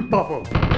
Pop up.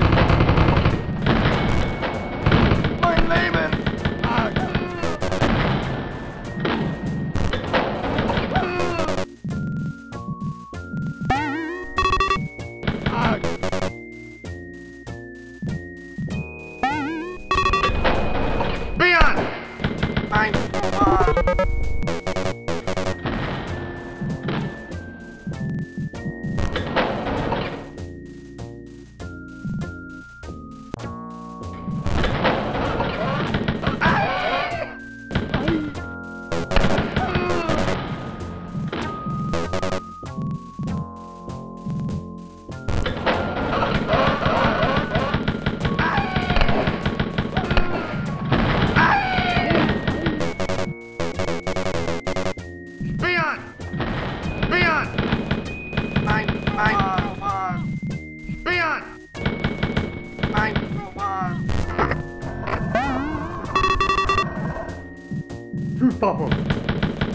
problem.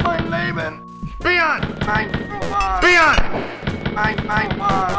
I'm Laban. Beyond! I'm Beyond! I'm, I'm,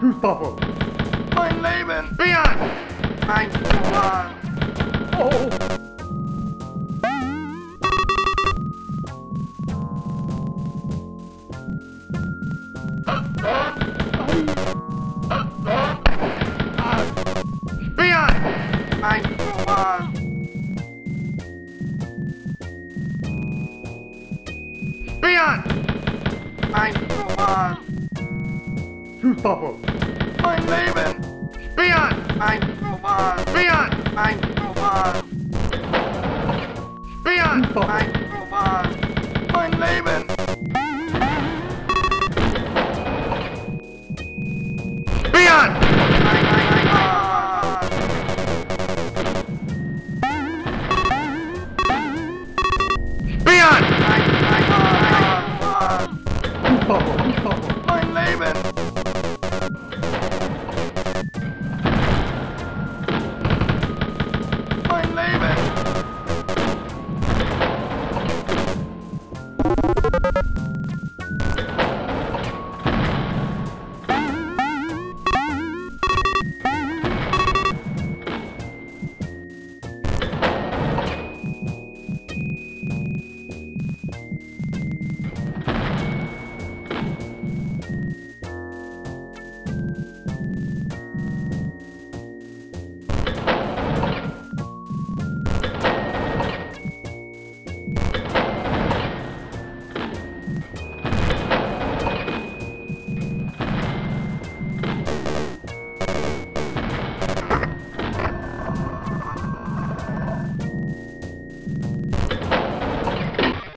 Gustavo! Mein Leben! Björn! Mein Mann! Oh! Beyond! Mein Mann! Roman. Björn. Mein Roman.